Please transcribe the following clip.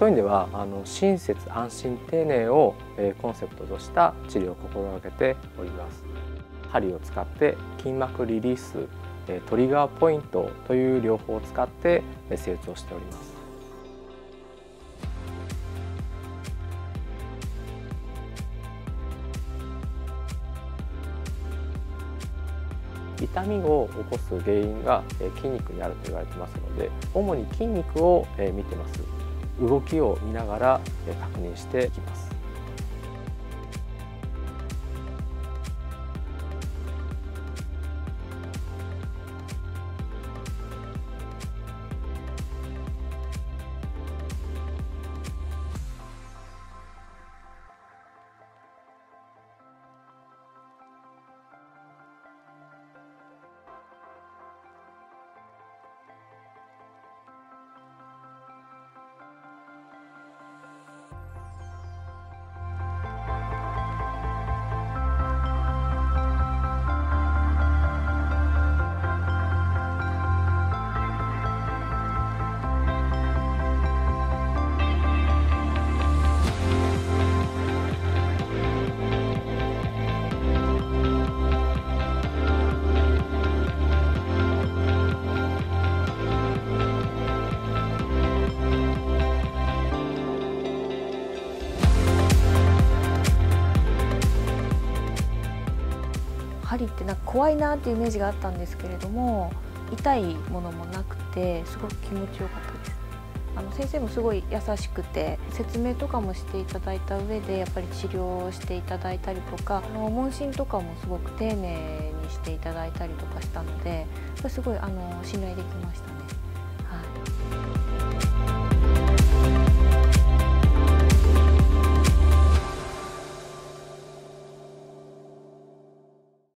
当院ではあの親切安心丁寧を、えコンセプトとした治療を心がけております。針を使って筋膜リリーストリガーポイントという療法を使って施術をしております。痛みを起こす原因が筋肉にあると言われてますので主に筋肉を見てます。動きを見ながら確認していきます。針ってなんか怖いなっていうイメージがあったんですけれども痛いものもなくてすごく気持ちよかったですあの先生もすごい優しくて説明とかもしていただいた上でやっぱり治療していただいたりとかあの問診とかもすごく丁寧にしていただいたりとかしたのですごいあの信頼できましたね。